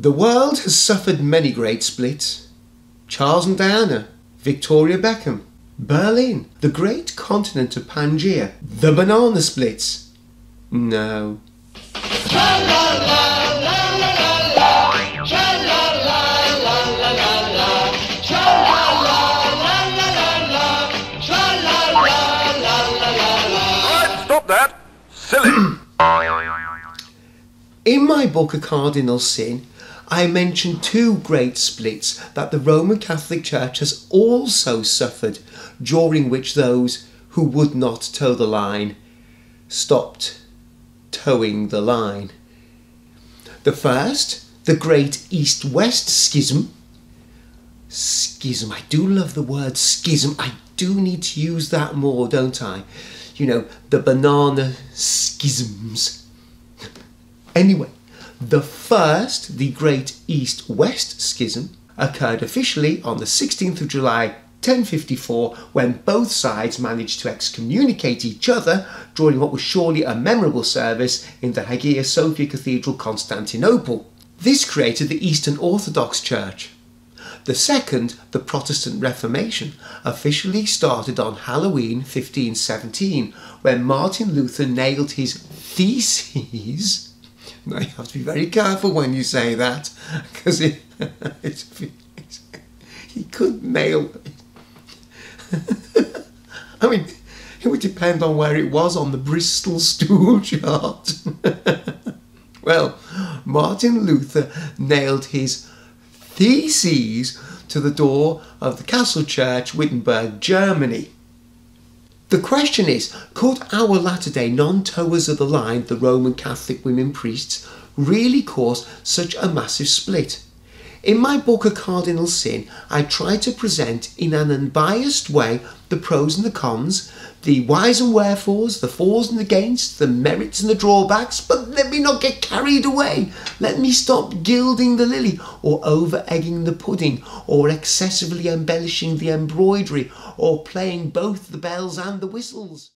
The world has suffered many great splits. Charles and Diana, Victoria Beckham, Berlin, the great continent of Pangaea, the banana splits. No. Stop that! Silly! In my book, A Cardinal Sin, I mention two great splits that the Roman Catholic Church has also suffered, during which those who would not toe the line stopped towing the line. The first, the Great East West Schism. Schism, I do love the word schism. I do need to use that more, don't I? You know, the banana schisms. Anyway, the first, the Great East West Schism, occurred officially on the 16th of July 1054 when both sides managed to excommunicate each other during what was surely a memorable service in the Hagia Sophia Cathedral, Constantinople. This created the Eastern Orthodox Church. The second, the Protestant Reformation, officially started on Halloween 1517 when Martin Luther nailed his theses now you have to be very careful when you say that because it, it's, it's, he could nail. I mean, it would depend on where it was on the Bristol stool chart. well, Martin Luther nailed his theses to the door of the Castle Church, Wittenberg, Germany. The question is could our latter day non towers of the line, the Roman Catholic women priests, really cause such a massive split? In my book, A Cardinal Sin, I try to present in an unbiased way the pros and the cons, the whys and wherefores, the fors and the against, the merits and the drawbacks, but let me not get carried away. Let me stop gilding the lily, or over egging the pudding, or excessively embellishing the embroidery, or playing both the bells and the whistles.